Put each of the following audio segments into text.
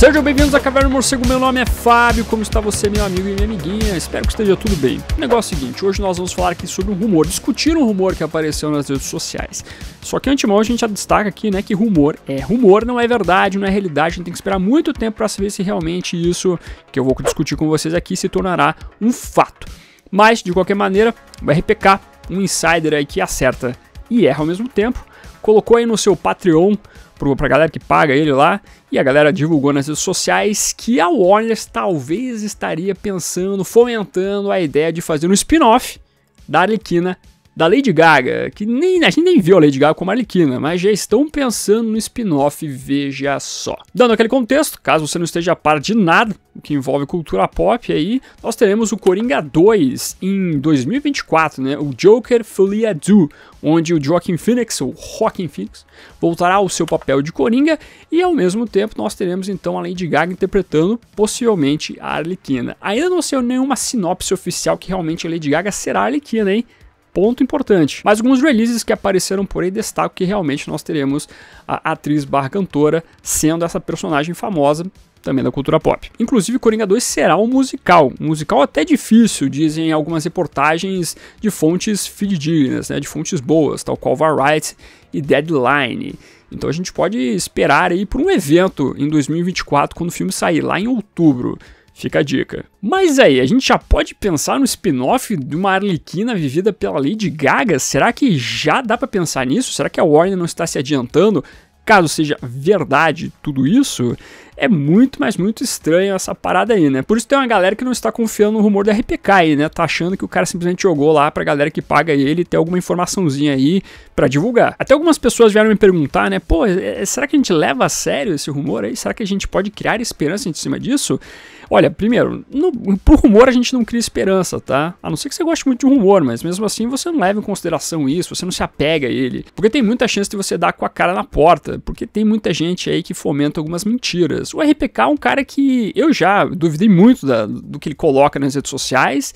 Sejam bem-vindos à Caverna do Morcego, meu nome é Fábio, como está você, meu amigo e minha amiguinha? Espero que esteja tudo bem. O negócio é o seguinte, hoje nós vamos falar aqui sobre um rumor, discutir um rumor que apareceu nas redes sociais. Só que antemão a gente já destaca aqui, né, que rumor é rumor, não é verdade, não é realidade, a gente tem que esperar muito tempo para saber se realmente isso que eu vou discutir com vocês aqui se tornará um fato. Mas, de qualquer maneira, o RPK, um insider aí que acerta e erra ao mesmo tempo, colocou aí no seu Patreon pra galera que paga ele lá, e a galera divulgou nas redes sociais que a Warner talvez estaria pensando, fomentando a ideia de fazer um spin-off da Arlequina da Lady Gaga, que nem, a gente nem viu a Lady Gaga como Arlequina, mas já estão pensando no spin-off, veja só. Dando aquele contexto, caso você não esteja a par de nada que envolve cultura pop aí, nós teremos o Coringa 2 em 2024, né? O Joker Folia Do, onde o Joaquin Phoenix, ou Joaquin Phoenix, voltará ao seu papel de Coringa e ao mesmo tempo nós teremos então a Lady Gaga interpretando possivelmente a Arlequina. Ainda não saiu nenhuma sinopse oficial que realmente a Lady Gaga será a Arlequina, hein? Ponto importante. Mas alguns releases que apareceram por aí destacam que realmente nós teremos a atriz barra cantora sendo essa personagem famosa também da cultura pop. Inclusive, Coringa 2 será um musical. Um musical até difícil, dizem algumas reportagens de fontes fidedignas, né, de fontes boas, tal qual Variety e Deadline. Então a gente pode esperar aí por um evento em 2024, quando o filme sair, lá em outubro. Fica a dica. Mas aí, a gente já pode pensar no spin-off de uma Arlequina vivida pela Lady Gaga? Será que já dá para pensar nisso? Será que a Warner não está se adiantando? Caso seja verdade tudo isso, é muito, mas muito estranho essa parada aí, né? Por isso tem uma galera que não está confiando no rumor da RPK aí, né? Tá achando que o cara simplesmente jogou lá pra galera que paga ele ter alguma informaçãozinha aí para divulgar. Até algumas pessoas vieram me perguntar, né? Pô, é, será que a gente leva a sério esse rumor aí? Será que a gente pode criar esperança em cima disso? Olha, primeiro, no, por rumor a gente não cria esperança, tá? A não ser que você goste muito de um rumor, mas mesmo assim você não leva em consideração isso, você não se apega a ele. Porque tem muita chance de você dar com a cara na porta, porque tem muita gente aí que fomenta algumas mentiras. O RPK é um cara que eu já duvidei muito da, do que ele coloca nas redes sociais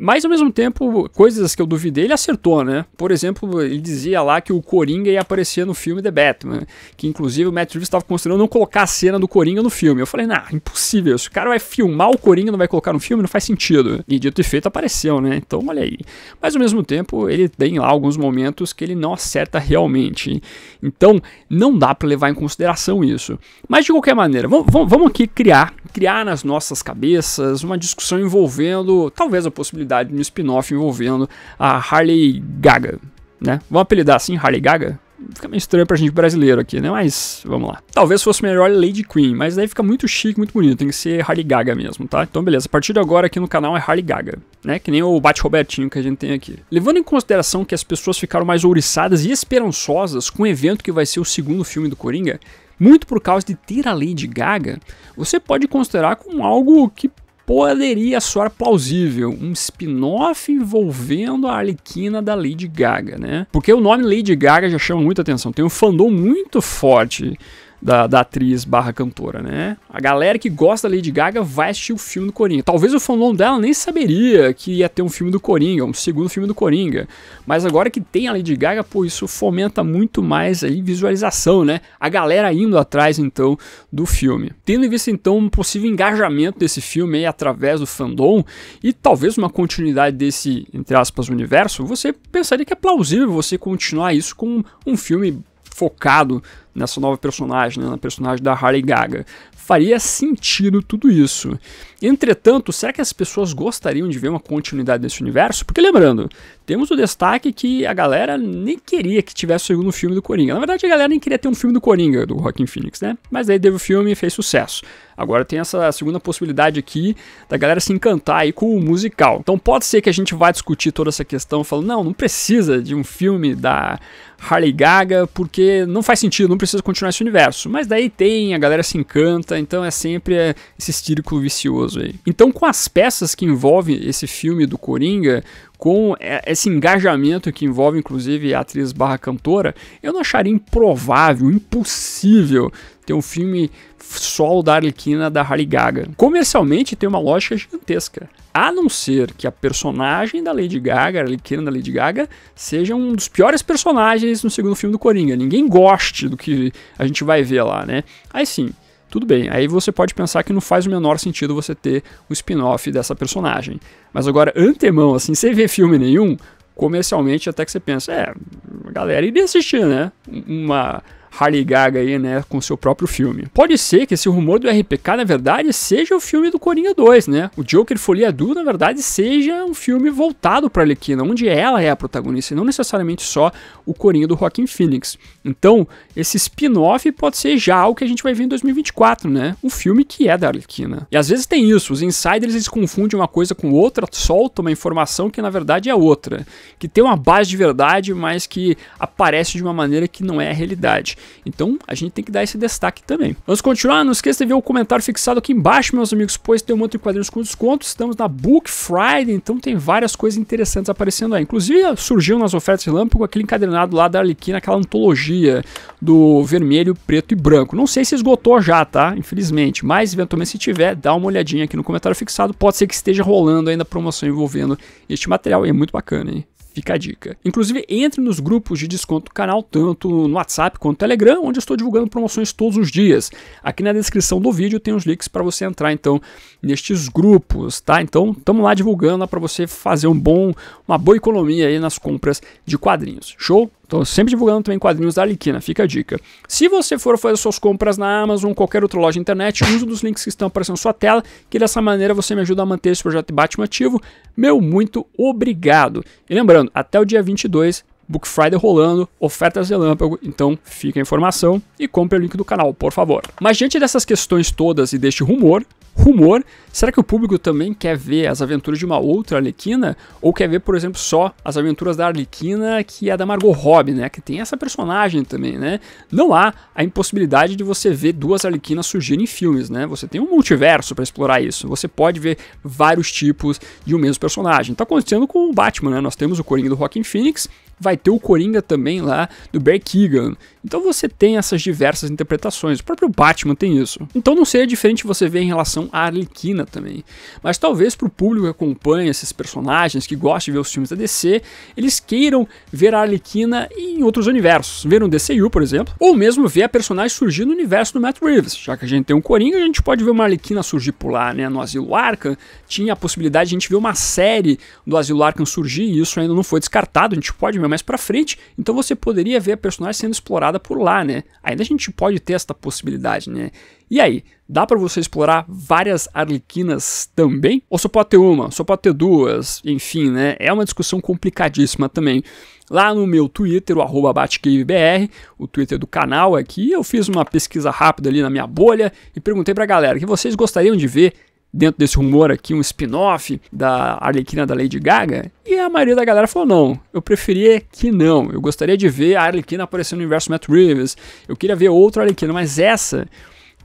mas ao mesmo tempo, coisas que eu duvidei, ele acertou, né? Por exemplo, ele dizia lá que o Coringa ia aparecer no filme The Batman, que inclusive o Matt Reeves estava considerando não colocar a cena do Coringa no filme. Eu falei, nah, impossível. Se o cara vai filmar o Coringa não vai colocar no filme, não faz sentido. E dito e feito apareceu, né? Então, olha aí. Mas ao mesmo tempo, ele tem lá alguns momentos que ele não acerta realmente. Então, não dá para levar em consideração isso. Mas de qualquer maneira, vamos, vamos aqui criar, criar nas nossas cabeças uma discussão envolvendo talvez a possibilidade de um spin-off envolvendo a Harley Gaga, né? Vamos apelidar assim, Harley Gaga? Fica meio estranho pra gente brasileiro aqui, né? Mas vamos lá. Talvez fosse melhor Lady Queen, mas daí fica muito chique, muito bonito. Tem que ser Harley Gaga mesmo, tá? Então beleza, a partir de agora aqui no canal é Harley Gaga, né? Que nem o Bate Robertinho que a gente tem aqui. Levando em consideração que as pessoas ficaram mais ouriçadas e esperançosas com o evento que vai ser o segundo filme do Coringa, muito por causa de ter a Lady Gaga, você pode considerar como algo que poderia soar plausível um spin-off envolvendo a Arlequina da Lady Gaga, né? Porque o nome Lady Gaga já chama muita atenção, tem um fandom muito forte da, da atriz barra cantora, né? A galera que gosta da Lady Gaga vai assistir o filme do Coringa. Talvez o fandom dela nem saberia que ia ter um filme do Coringa, um segundo filme do Coringa. Mas agora que tem a Lady Gaga, pô, isso fomenta muito mais aí visualização, né? A galera indo atrás, então, do filme. Tendo em vista, então, um possível engajamento desse filme aí através do fandom e talvez uma continuidade desse, entre aspas, universo, você pensaria que é plausível você continuar isso com um filme focado nessa nova personagem, né, na personagem da Harley Gaga. Faria sentido tudo isso. Entretanto, será que as pessoas gostariam de ver uma continuidade desse universo? Porque lembrando, temos o destaque que a galera nem queria que tivesse o segundo filme do Coringa. Na verdade, a galera nem queria ter um filme do Coringa, do Rockin' Phoenix, né? Mas aí teve o filme e fez sucesso. Agora tem essa segunda possibilidade aqui da galera se encantar aí com o musical. Então pode ser que a gente vá discutir toda essa questão falando, não, não precisa de um filme da Harley Gaga, porque não faz sentido, não precisa continuar esse universo. Mas daí tem, a galera se encanta, então é sempre esse círculo vicioso aí. Então, com as peças que envolvem esse filme do Coringa, com esse engajamento que envolve inclusive a atriz barra cantora, eu não acharia improvável, impossível ter um filme solo da Arlequina da Harley Gaga. Comercialmente tem uma lógica gigantesca. A não ser que a personagem da Lady Gaga, a Arlequina da Lady Gaga, seja um dos piores personagens no segundo filme do Coringa. Ninguém goste do que a gente vai ver lá, né? Aí sim, tudo bem. Aí você pode pensar que não faz o menor sentido você ter o spin-off dessa personagem. Mas agora, antemão, assim, sem ver filme nenhum, comercialmente até que você pensa, é, a galera iria assistir, né? Uma Harley Gaga aí, né, com seu próprio filme. Pode ser que esse rumor do RPK, na verdade, seja o filme do Coringa 2, né? O Joker Folia Du, na verdade, seja um filme voltado para Arlequina, onde ela é a protagonista, e não necessariamente só o Coringa do Joaquin Phoenix. Então, esse spin-off pode ser já algo que a gente vai ver em 2024, né? Um filme que é da Arlequina. E às vezes tem isso, os insiders eles confundem uma coisa com outra, soltam uma informação que na verdade é outra, que tem uma base de verdade, mas que aparece de uma maneira que não é a realidade. Então a gente tem que dar esse destaque também. Vamos continuar? Não esqueça de ver o comentário fixado aqui embaixo, meus amigos, pois tem um monte de quadrinhos com desconto. Estamos na Book Friday, então tem várias coisas interessantes aparecendo aí. Inclusive surgiu nas ofertas relâmpago aquele encadernado lá da Arlequina, aquela antologia do vermelho, preto e branco. Não sei se esgotou já, tá? Infelizmente, mas eventualmente se tiver, dá uma olhadinha aqui no comentário fixado. Pode ser que esteja rolando ainda promoção envolvendo este material e é muito bacana, hein? Fica a dica. Inclusive, entre nos grupos de desconto do canal, tanto no WhatsApp quanto no Telegram, onde eu estou divulgando promoções todos os dias. Aqui na descrição do vídeo tem os links para você entrar, então, nestes grupos, tá? Então, estamos lá divulgando para você fazer um bom, uma boa economia aí nas compras de quadrinhos. Show? Estou sempre divulgando também quadrinhos da Arlequina, fica a dica. Se você for fazer suas compras na Amazon ou qualquer outra loja internet, use dos links que estão aparecendo na sua tela, que dessa maneira você me ajuda a manter esse projeto de Batman ativo. Meu muito obrigado. E lembrando, até o dia 22, Book Friday rolando, ofertas relâmpago, então fica a informação e compre o link do canal, por favor. Mas diante dessas questões todas e deste rumor, rumor, será que o público também quer ver as aventuras de uma outra Arlequina? Ou quer ver, por exemplo, só as aventuras da Arlequina, que é da Margot Robbie, né? Que tem essa personagem também, né? Não há a impossibilidade de você ver duas Arlequinas surgirem em filmes, né? Você tem um multiverso para explorar isso. Você pode ver vários tipos de um mesmo personagem. Tá acontecendo com o Batman, né? Nós temos o Coringa do Joaquin Phoenix, vai ter o Coringa também lá do Barry Keegan. Então você tem essas diversas interpretações. O próprio Batman tem isso. Então não seria diferente você ver em relação à Arlequina também. Mas talvez para o público que acompanha esses personagens, que gosta de ver os filmes da DC, eles queiram ver a Arlequina em outros universos. Ver um DCU, por exemplo. Ou mesmo ver a personagem surgir no universo do Matt Reeves. Já que a gente tem um Coringa, a gente pode ver uma Arlequina surgir por lá, né? No Asilo Arkham tinha a possibilidade de a gente ver uma série do Asilo Arkham surgir e isso ainda não foi descartado. A gente pode ver mais para frente, então você poderia ver a personagem sendo explorada por lá, né? Ainda a gente pode ter esta possibilidade, né? E aí, dá para você explorar várias arlequinas também? Ou só pode ter uma, só pode ter duas? Enfim, né? É uma discussão complicadíssima também. Lá no meu Twitter, o arroba BatCaveBR, o Twitter do canal aqui, eu fiz uma pesquisa rápida ali na minha bolha e perguntei pra galera o que vocês gostariam de ver dentro desse rumor aqui, um spin-off da Arlequina da Lady Gaga? E a maioria da galera falou não, eu preferia que não. Eu gostaria de ver a Arlequina aparecendo no universo Matt Reeves. Eu queria ver outra Arlequina, mas essa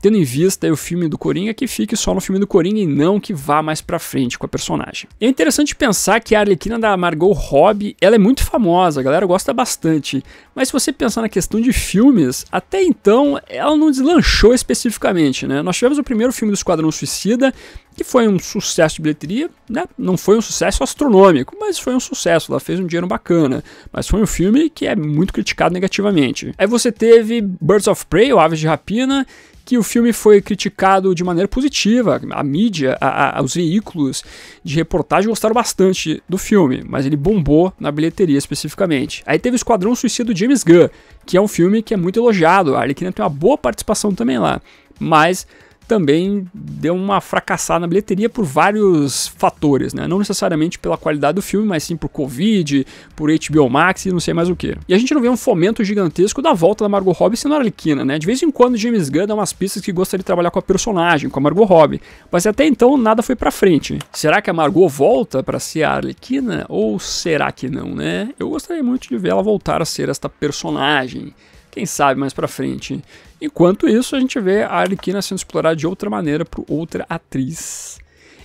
tendo em vista o filme do Coringa, que fique só no filme do Coringa e não que vá mais pra frente com a personagem. É interessante pensar que a Arlequina da Margot Robbie, ela é muito famosa, a galera gosta bastante, mas se você pensar na questão de filmes, até então ela não deslanchou especificamente, né? Nós tivemos o primeiro filme do Esquadrão Suicida, que foi um sucesso de bilheteria, né? Não foi um sucesso astronômico, mas foi um sucesso, ela fez um dinheiro bacana. Mas foi um filme que é muito criticado negativamente. Aí você teve Birds of Prey, ou Aves de Rapina, que o filme foi criticado de maneira positiva. A mídia, a, a, os veículos de reportagem gostaram bastante do filme, mas ele bombou na bilheteria especificamente. Aí teve o Esquadrão Suicida do James Gunn, que é um filme que é muito elogiado. A Arlequina tem uma boa participação também lá, mas também deu uma fracassada na bilheteria por vários fatores, né? Não necessariamente pela qualidade do filme, mas sim por Covid, por HBO Max e não sei mais o que. E a gente não vê um fomento gigantesco da volta da Margot Robbie sendo Arlequina, né? De vez em quando James Gunn dá umas pistas que gostaria de trabalhar com a personagem, com a Margot Robbie, mas até então nada foi para frente. Será que a Margot volta para ser a Arlequina ou será que não, né? Eu gostaria muito de ver ela voltar a ser esta personagem quem sabe mais para frente. Enquanto isso, a gente vê a Arlequina sendo explorada de outra maneira por outra atriz.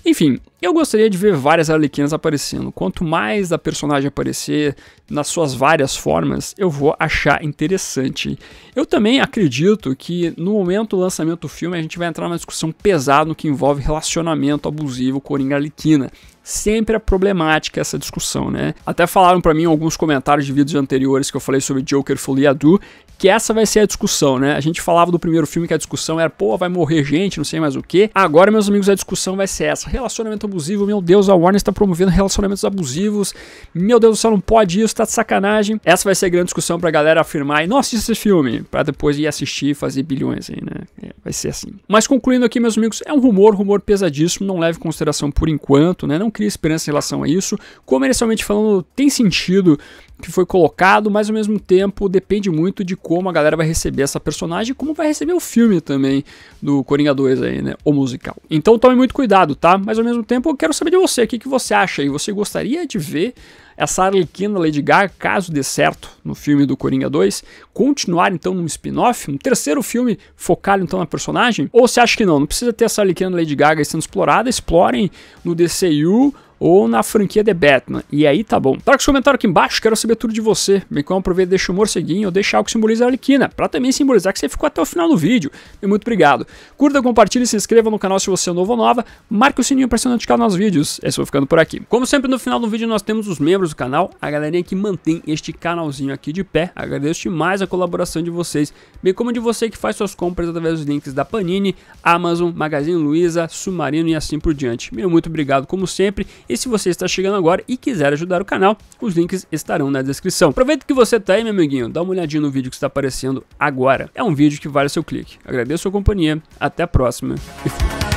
Enfim, eu gostaria de ver várias Arlequinas aparecendo. Quanto mais a personagem aparecer nas suas várias formas, eu vou achar interessante. Eu também acredito que no momento do lançamento do filme a gente vai entrar numa discussão pesada no que envolve relacionamento abusivo Coringa-Arlequina sempre é problemática essa discussão, né? Até falaram para mim alguns comentários de vídeos anteriores que eu falei sobre Joker Folia Du que essa vai ser a discussão, né? A gente falava do primeiro filme que a discussão era, pô, vai morrer gente, não sei mais o que. Agora, meus amigos, a discussão vai ser essa. Relacionamento abusivo, meu Deus, a Warner está promovendo relacionamentos abusivos. Meu Deus do céu, não pode isso, tá de sacanagem. Essa vai ser a grande discussão pra galera afirmar e não assista esse filme, pra depois ir assistir e fazer bilhões aí, né? Vai ser assim. Mas concluindo aqui, meus amigos, é um rumor, rumor pesadíssimo, não leve em consideração por enquanto, né? Não crie esperança em relação a isso. Comercialmente falando, tem sentido que foi colocado, mas ao mesmo tempo depende muito de como a galera vai receber essa personagem e como vai receber o filme também do Coringa 2 aí, né? O musical. Então tome muito cuidado, tá? Mas ao mesmo tempo eu quero saber de você, o que, que você acha aí? Você gostaria de ver essa Arlequina Lady Gaga, caso dê certo no filme do Coringa 2, continuar então num spin-off, um terceiro filme focado então na personagem? Ou você acha que não? Não precisa ter essa Arlequina Lady Gaga sendo explorada, explorem no DCU ou na franquia The Batman. E aí tá bom. Traga seu comentário aqui embaixo, quero saber tudo de você. Bem como aproveita e deixa o morceguinho ou deixa algo que simboliza a Arlequina, para também simbolizar que você ficou até o final do vídeo. E muito obrigado. Curta, compartilhe, se inscreva no canal se você é novo ou nova, marque o sininho para ser notificado nos vídeos. Esse vou ficando por aqui. Como sempre no final do vídeo nós temos os membros do canal, a galerinha que mantém este canalzinho aqui de pé. Agradeço demais a colaboração de vocês, bem como de você que faz suas compras através dos links da Panini, Amazon, Magazine Luiza, Submarino e assim por diante. Meu muito obrigado como sempre e se você está chegando agora e quiser ajudar o canal, os links estarão na descrição. Aproveita que você está aí, meu amiguinho, dá uma olhadinha no vídeo que está aparecendo agora. É um vídeo que vale o seu clique. Agradeço a sua companhia, até a próxima e fui.